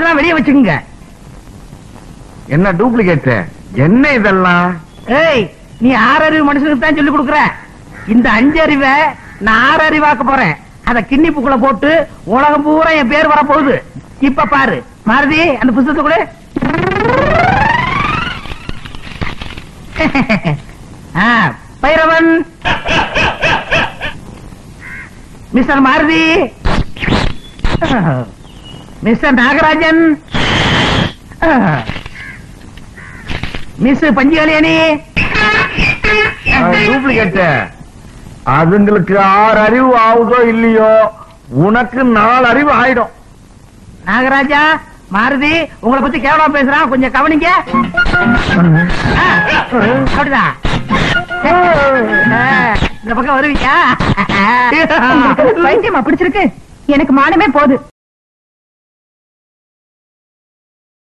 அதெல்லாம் வெளியே வச்சுக்கோங்க. என்ன டூப்ளிகேட் என்ன இதெல்லாம்? ஏய் நீ ஆறறிவு மனுஷனுக்கு தான் சொல்லி கொடுக்குற. இந்த அஞ்சு அறிவை நான் ஆறு அறிவாக்க போறேன். அத கிண்ணி புக்குல போட்டு உலகம் பூரா என் பேர் வர போகுது இப்ப பாரு. மாருதி அந்த புத்தகத்தை கூட. Bhairavan. Mister Maruthi. Mister Nagarajan. Miss Panchukaliyani duplicate அதுங்களுக்கு ஆறு அறிவு ஆகுதோ இல்லையோ உனக்கு நாலு அறிவு ஆயிடும். நாகராஜா மாருதி உங்களை பத்தி கேவலமா பேசுறான் கொஞ்சம் கவனிங்க. ஆ, இந்த பக்கம் வருவீங்க. பைத்தியமா பிடிச்சிருக்கு? எனக்கு மானமே போது.